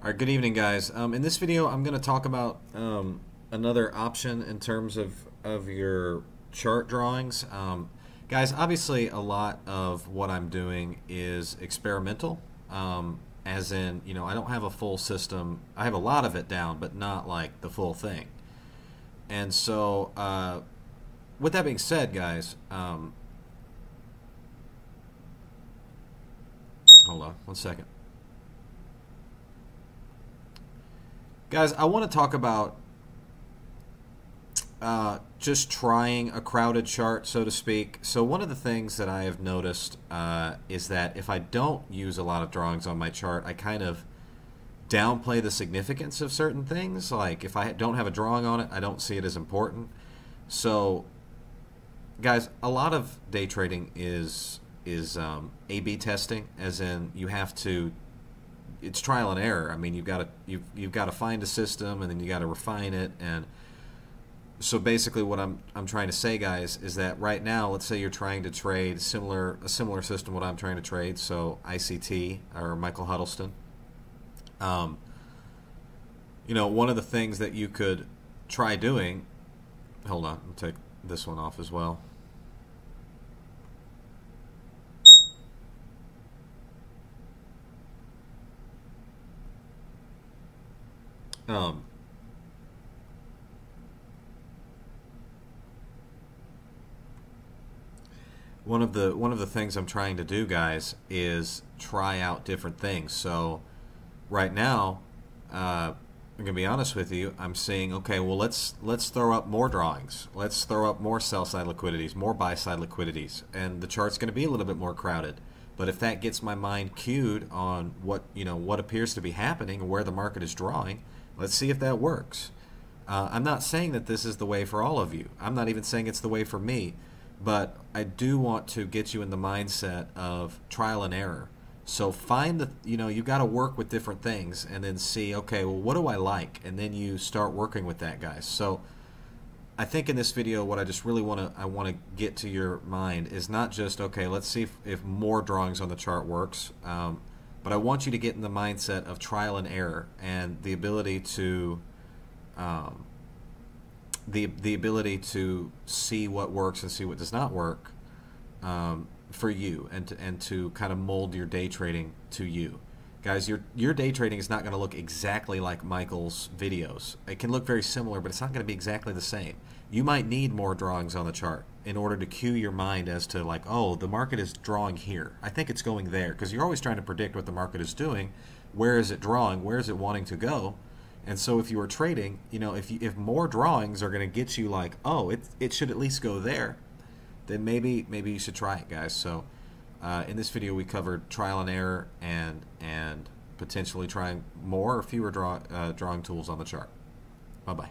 All right, good evening, guys. Um, in this video, I'm going to talk about um, another option in terms of, of your chart drawings. Um, guys, obviously, a lot of what I'm doing is experimental, um, as in, you know, I don't have a full system. I have a lot of it down, but not like the full thing. And so, uh, with that being said, guys, um, hold on one second. Guys, I want to talk about uh, just trying a crowded chart, so to speak. So one of the things that I have noticed uh, is that if I don't use a lot of drawings on my chart, I kind of downplay the significance of certain things. Like if I don't have a drawing on it, I don't see it as important. So, guys, a lot of day trading is is um, A/B testing, as in you have to it's trial and error. I mean, you've got to you've you've got to find a system and then you got to refine it. And so basically, what I'm I'm trying to say, guys, is that right now, let's say you're trying to trade similar a similar system what I'm trying to trade, so ICT or Michael Huddleston. Um, you know, one of the things that you could try doing. Hold on, I'll take this one off as well. Um, one of the one of the things I'm trying to do, guys, is try out different things. So, right now, uh, I'm gonna be honest with you. I'm seeing okay, well, let's let's throw up more drawings. Let's throw up more sell side liquidities, more buy side liquidities, and the chart's gonna be a little bit more crowded. But if that gets my mind cued on what you know what appears to be happening, and where the market is drawing, Let's see if that works. Uh, I'm not saying that this is the way for all of you. I'm not even saying it's the way for me. But I do want to get you in the mindset of trial and error. So find the, you know, you've got to work with different things and then see, okay, well, what do I like? And then you start working with that, guys. So I think in this video, what I just really want to, I want to get to your mind is not just, okay, let's see if, if more drawings on the chart works. Um, but I want you to get in the mindset of trial and error and the ability to um, the the ability to see what works and see what does not work um, for you and to, and to kind of mold your day trading to you. Guys, your your day trading is not going to look exactly like Michael's videos. It can look very similar, but it's not going to be exactly the same. You might need more drawings on the chart in order to cue your mind as to like, oh, the market is drawing here. I think it's going there because you're always trying to predict what the market is doing. Where is it drawing? Where is it wanting to go? And so if you are trading, you know, if you, if more drawings are going to get you like, oh, it it should at least go there, then maybe maybe you should try it, guys. So uh, in this video, we covered trial and error and potentially trying more or fewer draw, uh, drawing tools on the chart. Bye bye.